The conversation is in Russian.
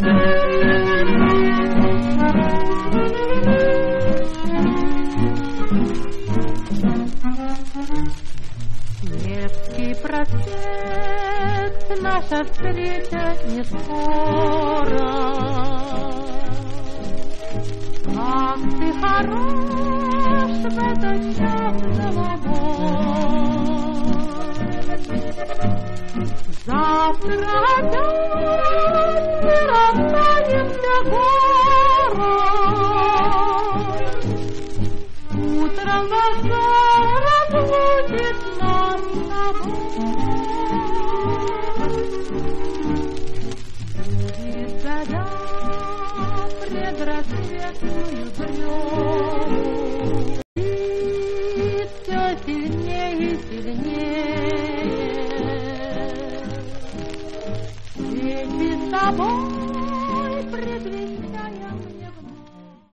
Невский проспект, наша встреча не скоро. Как ты хорош в этот час золотой. Завтра опять мы расстанемся город. Утром вокзал разлучит нас с тобой. Будет заря предрассветную грезу. И все сильнее и сильнее. vagabond